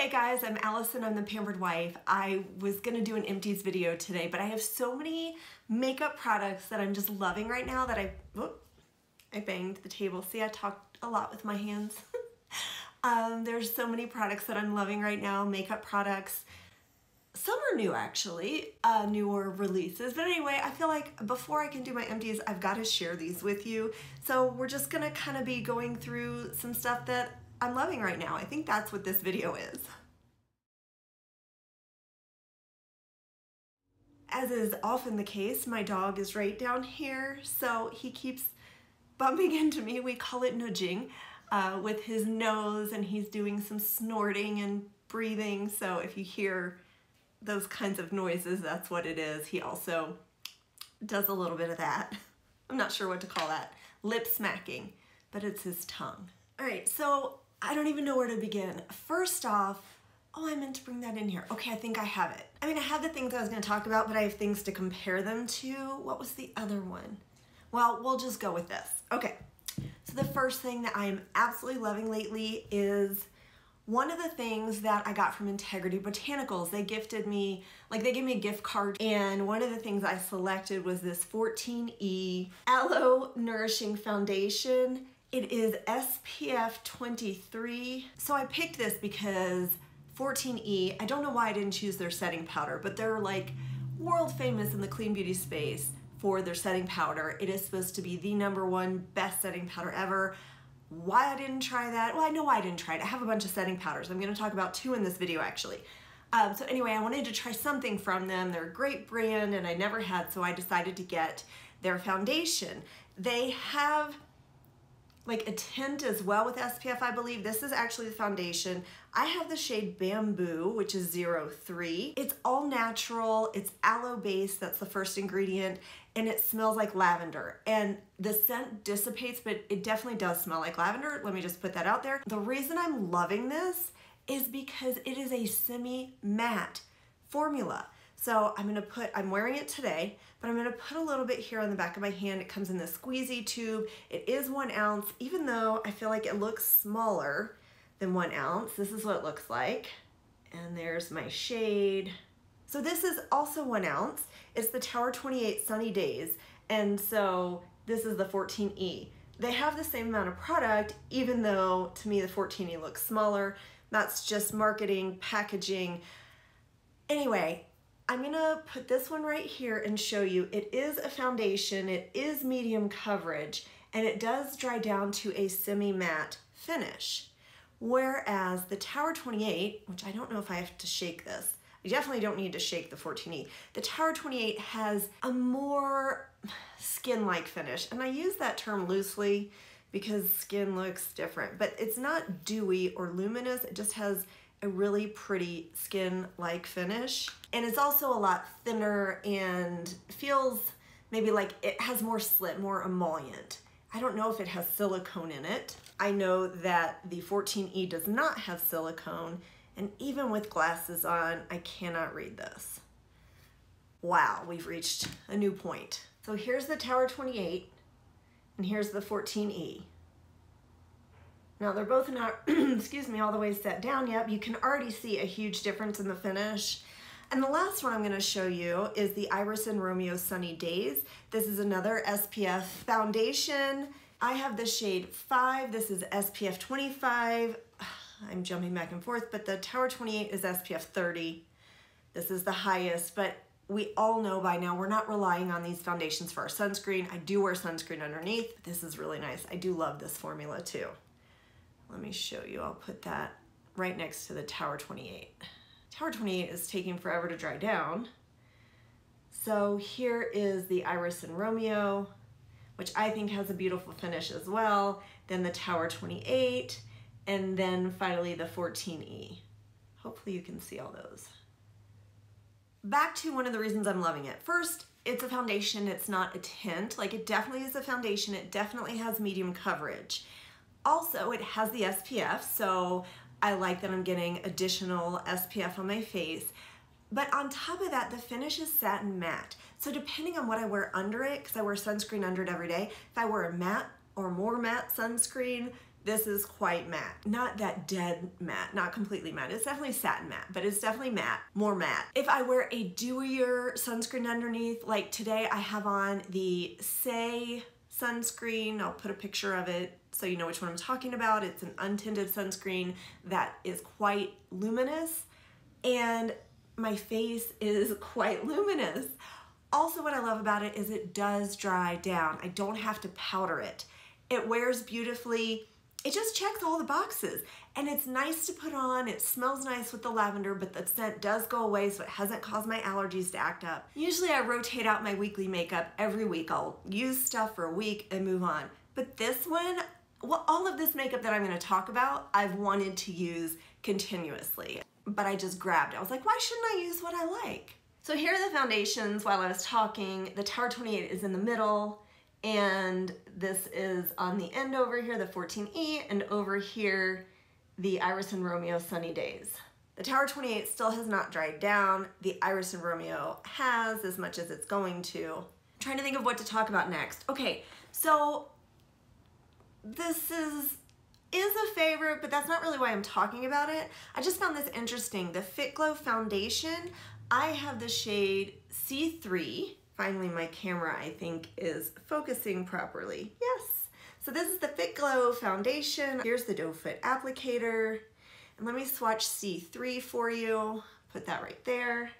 Hey guys, I'm Allison, I'm the Pampered Wife. I was gonna do an empties video today, but I have so many makeup products that I'm just loving right now that I, whoop, I banged the table. See, I talked a lot with my hands. um, there's so many products that I'm loving right now, makeup products. Some are new actually, uh, newer releases. But anyway, I feel like before I can do my empties, I've got to share these with you. So we're just gonna kind of be going through some stuff that I'm loving right now. I think that's what this video is. As is often the case, my dog is right down here, so he keeps bumping into me. We call it nudging uh, with his nose, and he's doing some snorting and breathing. So if you hear those kinds of noises, that's what it is. He also does a little bit of that. I'm not sure what to call that. Lip smacking, but it's his tongue. All right, so I don't even know where to begin. First off, oh, I meant to bring that in here. Okay, I think I have it. I mean, I have the things I was gonna talk about, but I have things to compare them to. What was the other one? Well, we'll just go with this. Okay, so the first thing that I am absolutely loving lately is one of the things that I got from Integrity Botanicals. They gifted me, like they gave me a gift card, and one of the things I selected was this 14E Aloe Nourishing Foundation it is SPF 23. So I picked this because 14E, I don't know why I didn't choose their setting powder, but they're like world famous in the clean beauty space for their setting powder. It is supposed to be the number one best setting powder ever. Why I didn't try that? Well, I know why I didn't try it. I have a bunch of setting powders. I'm gonna talk about two in this video actually. Um, so anyway, I wanted to try something from them. They're a great brand and I never had, so I decided to get their foundation. They have like a tint as well with SPF, I believe. This is actually the foundation. I have the shade Bamboo, which is 03. It's all natural. It's aloe base, That's the first ingredient. And it smells like lavender. And the scent dissipates, but it definitely does smell like lavender. Let me just put that out there. The reason I'm loving this is because it is a semi-matte formula. So I'm gonna put, I'm wearing it today, but I'm gonna put a little bit here on the back of my hand. It comes in this squeezy tube. It is one ounce, even though I feel like it looks smaller than one ounce. This is what it looks like. And there's my shade. So this is also one ounce. It's the Tower 28 SunnyDays. And so this is the 14E. They have the same amount of product, even though to me the 14E looks smaller. That's just marketing, packaging. Anyway, I'm gonna put this one right here and show you. It is a foundation, it is medium coverage, and it does dry down to a semi-matte finish. Whereas the Tower 28, which I don't know if I have to shake this, I definitely don't need to shake the 14E. The Tower 28 has a more skin-like finish, and I use that term loosely because skin looks different, but it's not dewy or luminous, it just has a really pretty skin-like finish. And it's also a lot thinner and feels maybe like it has more slip, more emollient. I don't know if it has silicone in it. I know that the 14E does not have silicone, and even with glasses on, I cannot read this. Wow, we've reached a new point. So here's the Tower 28, and here's the 14E. Now they're both not, excuse me, all the way set down yet. You can already see a huge difference in the finish. And the last one I'm gonna show you is the Iris and Romeo Sunny Days. This is another SPF foundation. I have the shade 5. This is SPF 25. I'm jumping back and forth, but the Tower 28 is SPF 30. This is the highest, but we all know by now we're not relying on these foundations for our sunscreen. I do wear sunscreen underneath. This is really nice. I do love this formula too. Let me show you. I'll put that right next to the Tower 28. Tower 28 is taking forever to dry down. So here is the Iris and Romeo, which I think has a beautiful finish as well. Then the Tower 28, and then finally the 14E. Hopefully you can see all those. Back to one of the reasons I'm loving it. First, it's a foundation, it's not a tint. Like it definitely is a foundation, it definitely has medium coverage. Also, it has the SPF, so I like that I'm getting additional SPF on my face. But on top of that, the finish is satin matte. So depending on what I wear under it, because I wear sunscreen under it every day, if I wear a matte or more matte sunscreen, This is quite matte. Not that dead matte, not completely matte. It's definitely satin matte, but it's definitely matte, more matte. If I wear a dewier sunscreen underneath, like today I have on the Saie sunscreen. I'll put a picture of it so you know which one I'm talking about. It's an untinted sunscreen that is quite luminous and my face is quite luminous. Also what I love about it is it does dry down. I don't have to powder it. It wears beautifully it just checks all the boxes and it's nice to put on. It smells nice with the lavender, but the scent does go away so it hasn't caused my allergies to act up. Usually I rotate out my weekly makeup every week. I'll use stuff for a week and move on. But this one, well, all of this makeup that I'm gonna talk about, I've wanted to use continuously, but I just grabbed it. I was like, why shouldn't I use what I like? So here are the foundations while I was talking. The Tower 28 is in the middle and this is on the end over here, the 14E, and over here, the Iris and Romeo Sunny Days. The Tower 28 still has not dried down. The Iris and Romeo has as much as it's going to. I'm trying to think of what to talk about next. Okay, so this is is a favorite, but that's not really why I'm talking about it. I just found this interesting. The Fitglow Foundation, I have the shade C3, Finally, my camera, I think, is focusing properly. Yes. So this is the Fitglow foundation. Here's the Doe Foot applicator. And let me swatch C3 for you. Put that right there.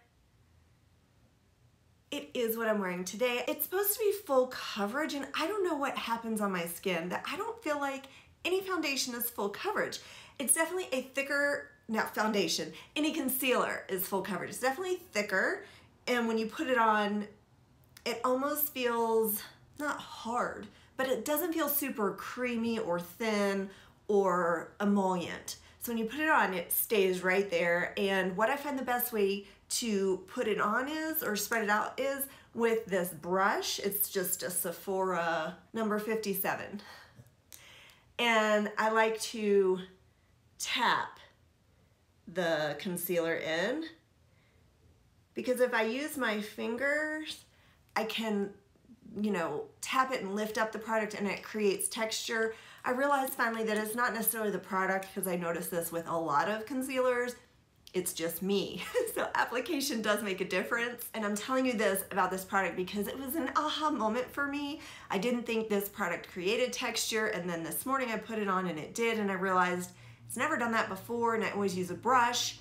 It is what I'm wearing today. It's supposed to be full coverage and I don't know what happens on my skin that I don't feel like any foundation is full coverage. It's definitely a thicker, not foundation, any concealer is full coverage. It's definitely thicker and when you put it on, it almost feels not hard, but it doesn't feel super creamy or thin or emollient. So when you put it on, it stays right there. And what I find the best way to put it on is, or spread it out is, with this brush. It's just a Sephora number 57. And I like to tap the concealer in because if I use my fingers, I can, you know, tap it and lift up the product and it creates texture. I realized finally that it's not necessarily the product because I noticed this with a lot of concealers. It's just me. so application does make a difference. And I'm telling you this about this product because it was an aha moment for me. I didn't think this product created texture and then this morning I put it on and it did and I realized it's never done that before and I always use a brush.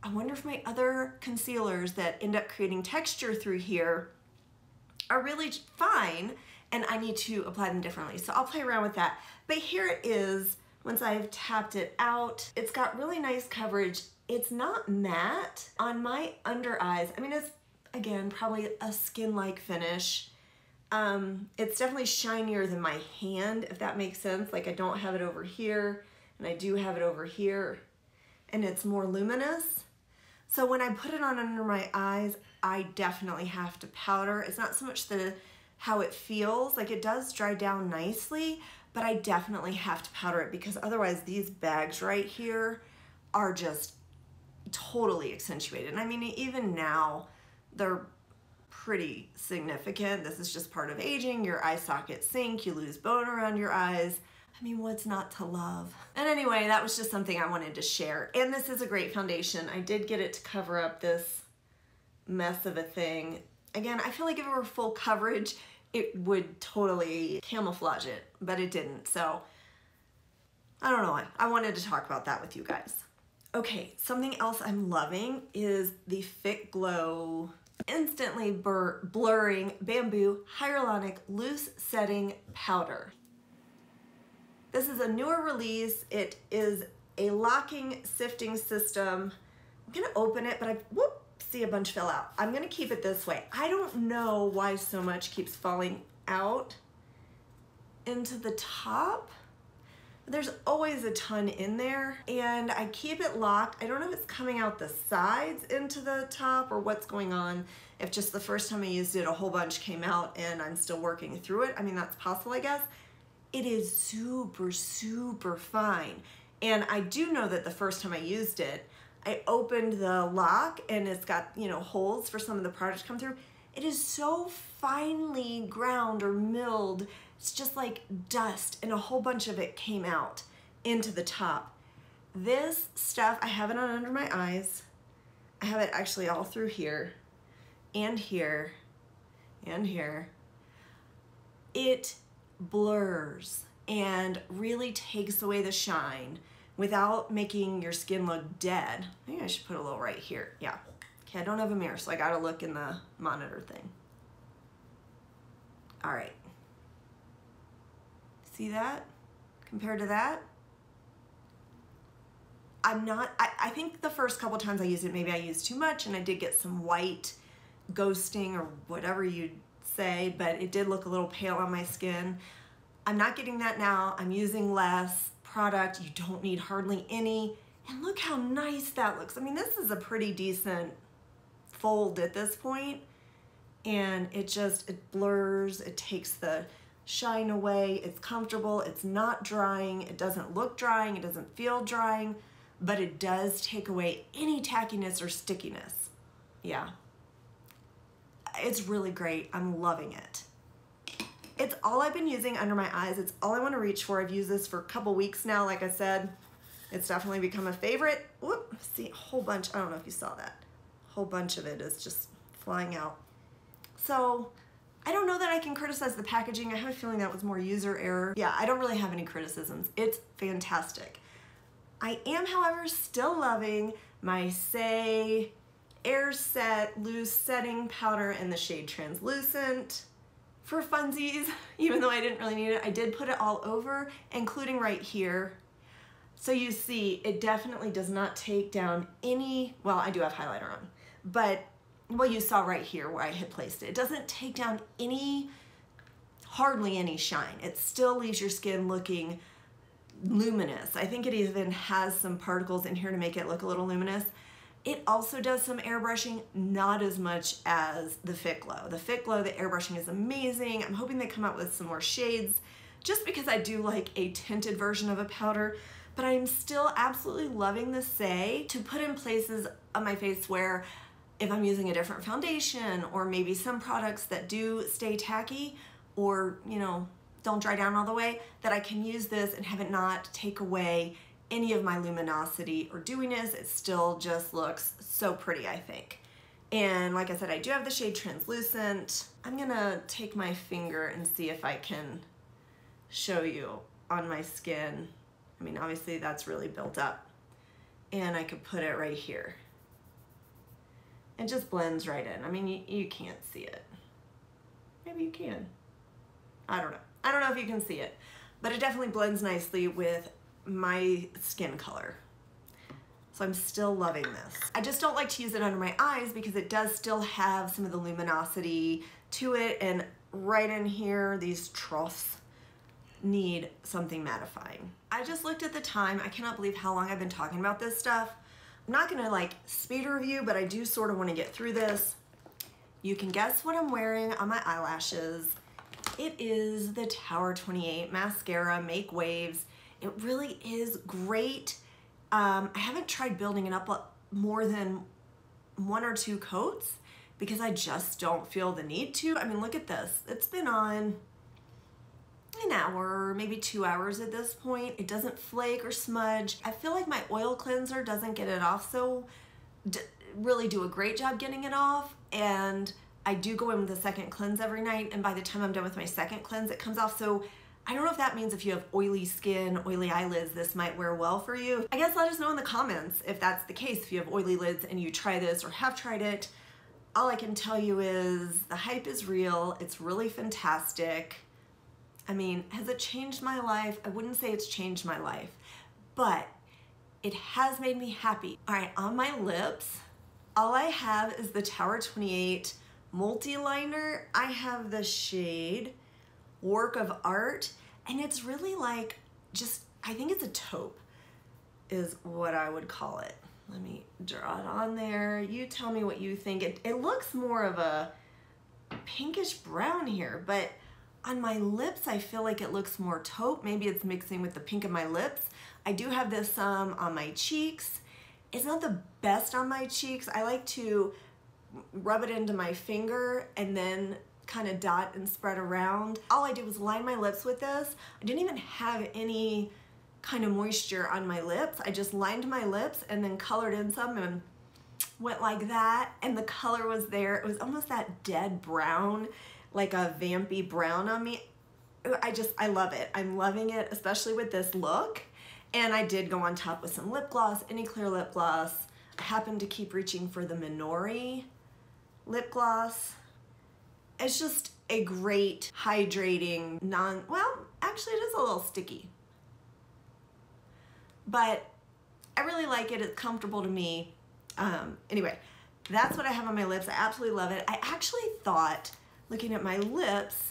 I wonder if my other concealers that end up creating texture through here are really fine and I need to apply them differently. So I'll play around with that. But here it is, once I've tapped it out, it's got really nice coverage. It's not matte on my under eyes. I mean, it's, again, probably a skin-like finish. Um, it's definitely shinier than my hand, if that makes sense. Like I don't have it over here, and I do have it over here, and it's more luminous. So when I put it on under my eyes, I definitely have to powder. It's not so much the how it feels, like it does dry down nicely, but I definitely have to powder it because otherwise these bags right here are just totally accentuated. And I mean, even now, they're pretty significant. This is just part of aging. Your eye sockets sink, you lose bone around your eyes. I mean, what's not to love? And anyway, that was just something I wanted to share. And this is a great foundation. I did get it to cover up this mess of a thing. Again, I feel like if it were full coverage, it would totally camouflage it, but it didn't. So I don't know. Why. I wanted to talk about that with you guys. Okay, something else I'm loving is the Fitglow Instantly Blurring Bamboo Hyaluronic Loose Setting Powder. This is a newer release. It is a locking sifting system. I'm gonna open it, but I, whoop, see a bunch fill out. I'm gonna keep it this way. I don't know why so much keeps falling out into the top. There's always a ton in there and I keep it locked. I don't know if it's coming out the sides into the top or what's going on. If just the first time I used it, a whole bunch came out and I'm still working through it. I mean, that's possible, I guess. It is super, super fine. And I do know that the first time I used it, I opened the lock and it's got, you know, holes for some of the product to come through. It is so finely ground or milled. It's just like dust and a whole bunch of it came out. into the top. This stuff, I have it on under my eyes. I have it actually all through here and here and here. It blurs and really takes away the shine without making your skin look dead. Maybe I should put a little right here. Yeah. Okay, I don't have a mirror, so I gotta look in the monitor thing. All right. See that compared to that? I'm not, I, I think the first couple times I used it, maybe I used too much and I did get some white ghosting or whatever you'd say, but it did look a little pale on my skin. I'm not getting that now. I'm using less product. You don't need hardly any. And look how nice that looks. I mean, this is a pretty decent fold at this point. And it just, it blurs, it takes the shine away. It's comfortable, it's not drying, it doesn't look drying, it doesn't feel drying, but it does take away any tackiness or stickiness. Yeah. It's really great. I'm loving it. It's all I've been using under my eyes. It's all I want to reach for. I've used this for a couple weeks now. Like I said, it's definitely become a favorite. Whoop, see a whole bunch. I don't know if you saw that. A whole bunch of it is just flying out. So I don't know that I can criticize the packaging. I have a feeling that was more user error. Yeah, I don't really have any criticisms. It's fantastic. I am, however, still loving my Saie Airset Loose Setting Powder in the shade Translucent for funsies, even though I didn't really need it. I did put it all over, including right here. So you see, it definitely does not take down any, well, I do have highlighter on, but well, you saw right here where I had placed it. It doesn't take down any, hardly any shine. It still leaves your skin looking luminous. I think it even has some particles in here to make it look a little luminous. It also does some airbrushing, not as much as the Fitglow. The Fitglow, the airbrushing is amazing. I'm hoping they come out with some more shades just because I do like a tinted version of a powder, but I'm still absolutely loving the Saie to put in places on my face where if I'm using a different foundation or maybe some products that do stay tacky or, you know, don't dry down all the way, that I can use this and have it not take away any of my luminosity or dewiness. It still just looks so pretty, I think. And like I said, I do have the shade Translucent. I'm gonna take my finger and see if I can show you on my skin. I mean, obviously that's really built up. And I could put it right here. It just blends right in. I mean, you, you can't see it. Maybe you can. I don't know. I don't know if you can see it, but it definitely blends nicely with my skin color. So I'm still loving this. I just don't like to use it under my eyes because it does still have some of the luminosity to it and right in here, these troughs need something mattifying. I just looked at the time. I cannot believe how long I've been talking about this stuff. I'm not gonna like speed review, but I do sort of wanna get through this. You can guess what I'm wearing on my eyelashes. It is the Tower 28 Mascara Make Waves. It really is great. Um, I haven't tried building it up more than one or two coats because I just don't feel the need to. I mean, look at this. It's been on an hour, maybe two hours at this point. It doesn't flake or smudge. I feel like my oil cleanser doesn't get it off so really do a great job getting it off and I do go in with a second cleanse every night and by the time I'm done with my second cleanse it comes off so I don't know if that means if you have oily skin, oily eyelids, this might wear well for you. I guess let us know in the comments if that's the case, if you have oily lids and you try this or have tried it. All I can tell you is the hype is real. It's really fantastic. I mean, has it changed my life? I wouldn't say it's changed my life, but it has made me happy. All right, on my lips, all I have is the Tower 28 multi-liner. I have the shade work of art and it's really like just I think it's a taupe is what I would call it. Let me draw it on there. You tell me what you think. It, it looks more of a pinkish brown here but on my lips I feel like it looks more taupe. Maybe it's mixing with the pink of my lips. I do have this um, on my cheeks. It's not the best on my cheeks. I like to rub it into my finger and then kind of dot and spread around. All I did was line my lips with this. I didn't even have any kind of moisture on my lips. I just lined my lips and then colored in some and went like that and the color was there. It was almost that dead brown, like a vampy brown on me. I just, I love it. I'm loving it, especially with this look. And I did go on top with some lip gloss, any clear lip gloss. I happened to keep reaching for the Minori lip gloss. It's just a great hydrating non, well, actually it is a little sticky. But I really like it, it's comfortable to me. Um, anyway, that's what I have on my lips. I absolutely love it. I actually thought, looking at my lips,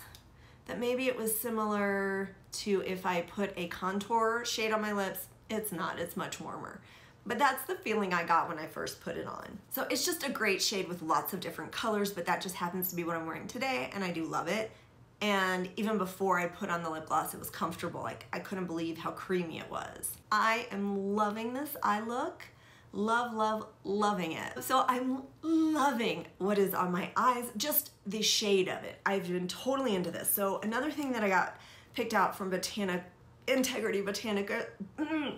that maybe it was similar to if I put a contour shade on my lips. It's not, it's much warmer. But that's the feeling I got when I first put it on. So it's just a great shade with lots of different colors, but that just happens to be what I'm wearing today, and I do love it. And even before I put on the lip gloss, it was comfortable. Like, I couldn't believe how creamy it was. I am loving this eye look love, love, loving it. So I'm loving what is on my eyes, just the shade of it. I've been totally into this. So another thing that I got picked out from Botanic, Integrity Botanica, mm,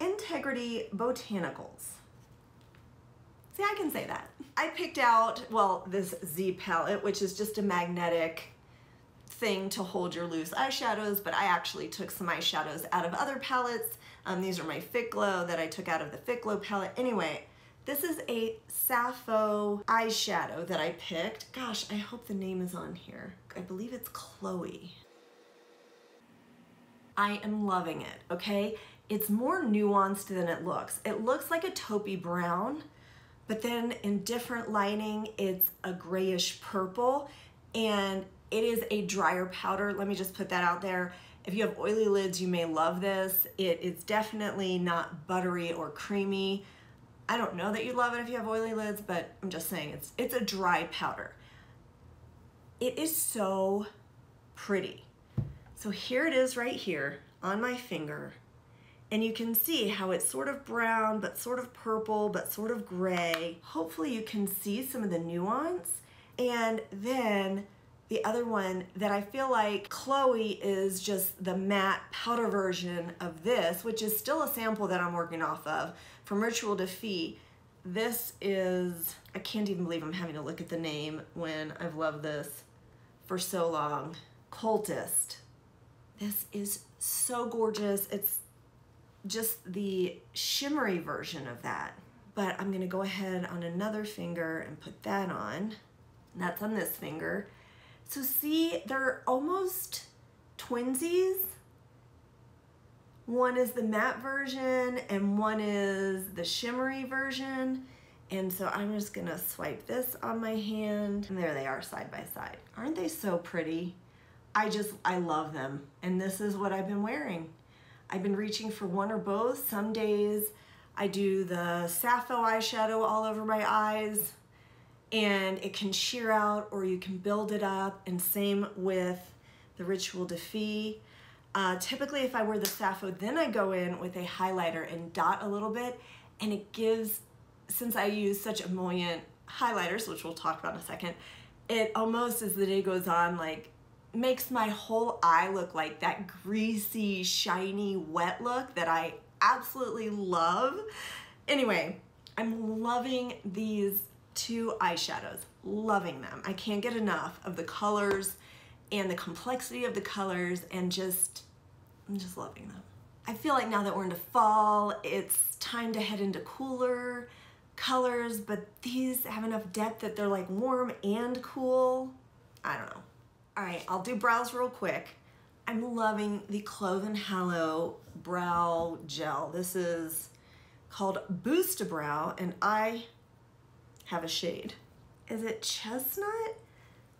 Integrity Botanicals. See, I can say that. I picked out, well, this Z palette, which is just a magnetic thing to hold your loose eyeshadows, but I actually took some eyeshadows out of other palettes um, these are my Fitglow that I took out of the Fitglow palette. Anyway, this is a Sappho eyeshadow that I picked. Gosh, I hope the name is on here. I believe it's Chloe. I am loving it, okay? It's more nuanced than it looks. It looks like a taupey brown, but then in different lighting, it's a grayish purple, and it is a drier powder. Let me just put that out there. If you have oily lids, you may love this. It is definitely not buttery or creamy. I don't know that you love it if you have oily lids, but I'm just saying it's, it's a dry powder. It is so pretty. So here it is right here on my finger. And you can see how it's sort of brown, but sort of purple, but sort of gray. Hopefully you can see some of the nuance. And then the other one that I feel like Chloe is just the matte powder version of this, which is still a sample that I'm working off of from Rituel de Fille. This is, I can't even believe I'm having to look at the name when I've loved this for so long. Cultist. This is so gorgeous. It's just the shimmery version of that. But I'm gonna go ahead on another finger and put that on. That's on this finger. So see, they're almost twinsies. One is the matte version and one is the shimmery version. And so I'm just gonna swipe this on my hand and there they are side by side. Aren't they so pretty? I just, I love them. And this is what I've been wearing. I've been reaching for one or both. Some days I do the Sappho eyeshadow all over my eyes and it can sheer out or you can build it up and same with the Rituel de Fille. Uh, typically if I wear the Sappho, then I go in with a highlighter and dot a little bit and it gives, since I use such emollient highlighters, which we'll talk about in a second, it almost as the day goes on like makes my whole eye look like that greasy, shiny, wet look that I absolutely love. Anyway, I'm loving these two eyeshadows. Loving them. I can't get enough of the colors and the complexity of the colors and just, I'm just loving them. I feel like now that we're into fall, it's time to head into cooler colors, but these have enough depth that they're like warm and cool. I don't know. All right, I'll do brows real quick. I'm loving the Clove and Hallow Brow Gel. This is called Boost a Brow, and I have a shade. Is it chestnut?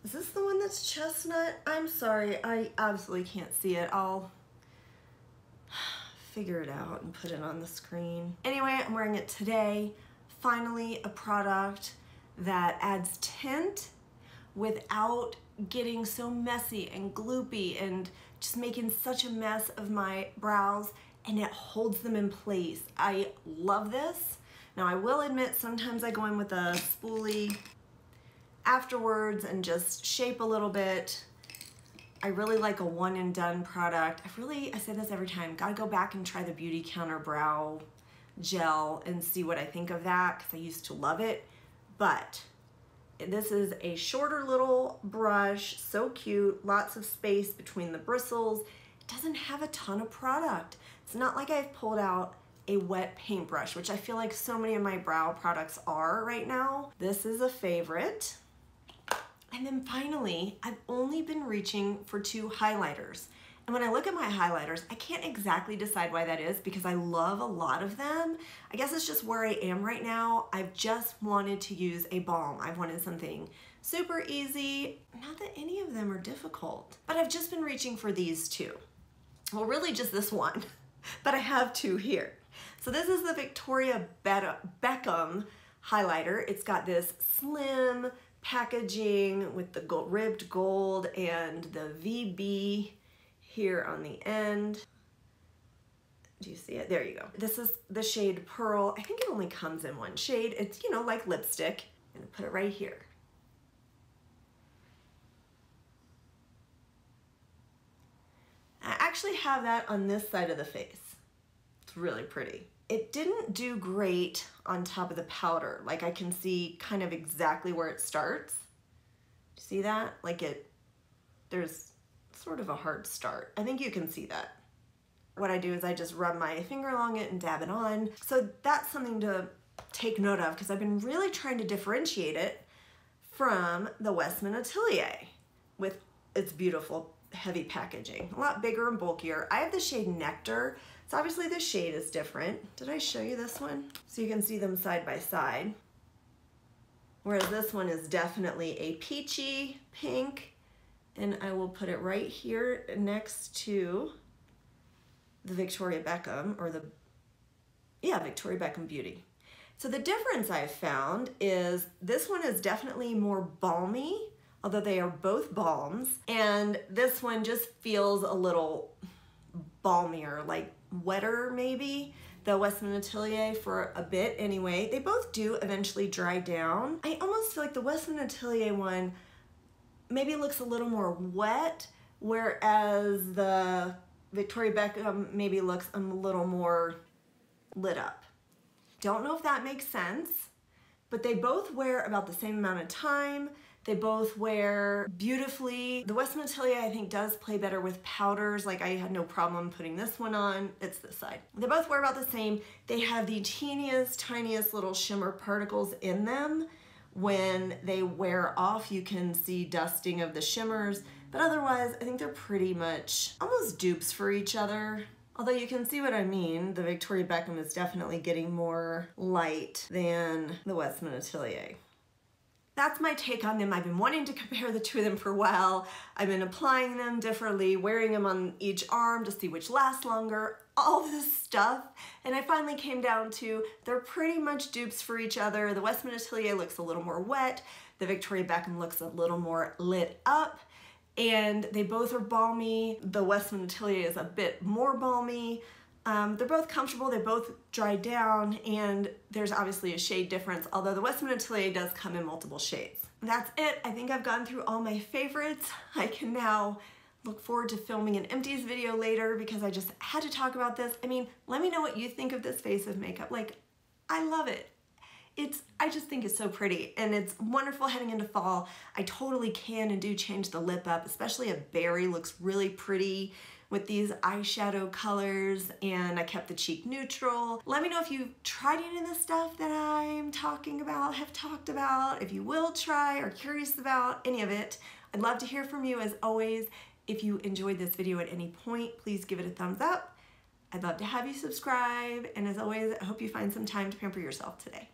Is this the one that's chestnut? I'm sorry, I absolutely can't see it. I'll figure it out and put it on the screen. Anyway, I'm wearing it today. Finally, a product that adds tint without getting so messy and gloopy and just making such a mess of my brows and it holds them in place. I love this. Now I will admit sometimes I go in with a spoolie afterwards and just shape a little bit I really like a one and done product. I really, I say this every time, gotta go back and try the Beautycounter Brow Gel and see what I think of that because I used to love it. But this is a shorter little brush, so cute, lots of space between the bristles. It doesn't have a ton of product. It's not like I've pulled out a wet paintbrush, which I feel like so many of my brow products are right now. This is a favorite. And then finally, I've only been reaching for two highlighters. And when I look at my highlighters, I can't exactly decide why that is because I love a lot of them. I guess it's just where I am right now. I've just wanted to use a balm. I've wanted something super easy. Not that any of them are difficult, but I've just been reaching for these two. Well, really just this one, but I have two here. So this is the Victoria Beckham highlighter. It's got this slim packaging with the gold, ribbed gold and the VB here on the end. Do you see it? There you go. This is the shade Pearl. I think it only comes in one shade. It's, you know, like lipstick. I'm gonna put it right here. I actually have that on this side of the face. It's really pretty. It didn't do great on top of the powder. Like I can see kind of exactly where it starts. See that? Like it, there's sort of a hard start. I think you can see that. What I do is I just rub my finger along it and dab it on. So that's something to take note of because I've been really trying to differentiate it from the Westman Atelier with its beautiful heavy packaging. A lot bigger and bulkier. I have the shade Nectar, so obviously the shade is different. Did I show you this one? So you can see them side by side. Whereas this one is definitely a peachy pink, and I will put it right here next to the Victoria Beckham, or the, yeah, Victoria Beckham Beauty. So the difference I've found is this one is definitely more balmy, although they are both balms. And this one just feels a little balmier, like wetter maybe. The Westman Atelier for a bit anyway. They both do eventually dry down. I almost feel like the Westman Atelier one maybe looks a little more wet, whereas the Victoria Beckham maybe looks a little more lit up. Don't know if that makes sense, but they both wear about the same amount of time. They both wear beautifully. The Westman Atelier I think does play better with powders. Like I had no problem putting this one on. It's this side. They both wear about the same. They have the teeniest, tiniest little shimmer particles in them. When they wear off, you can see dusting of the shimmers. But otherwise, I think they're pretty much almost dupes for each other. Although you can see what I mean, the Victoria Beckham is definitely getting more light than the Westman Atelier. That's my take on them. I've been wanting to compare the two of them for a while. I've been applying them differently, wearing them on each arm to see which lasts longer, all this stuff. And I finally came down to they're pretty much dupes for each other. The Westman Atelier looks a little more wet. The Victoria Beckham looks a little more lit up and they both are balmy. The Westman Atelier is a bit more balmy. Um, they're both comfortable, they both dry down, and there's obviously a shade difference, although the Westman Atelier does come in multiple shades. That's it. I think I've gone through all my favorites. I can now look forward to filming an empties video later because I just had to talk about this. I mean, let me know what you think of this face of makeup. Like, I love it it's I just think it's so pretty and it's wonderful heading into fall. I totally can and do change the lip up, especially a berry looks really pretty with these eyeshadow colors and I kept the cheek neutral. Let me know if you've tried any of the stuff that I'm talking about, have talked about, if you will try or curious about any of it. I'd love to hear from you as always. If you enjoyed this video at any point, please give it a thumbs up. I'd love to have you subscribe and as always, I hope you find some time to pamper yourself today.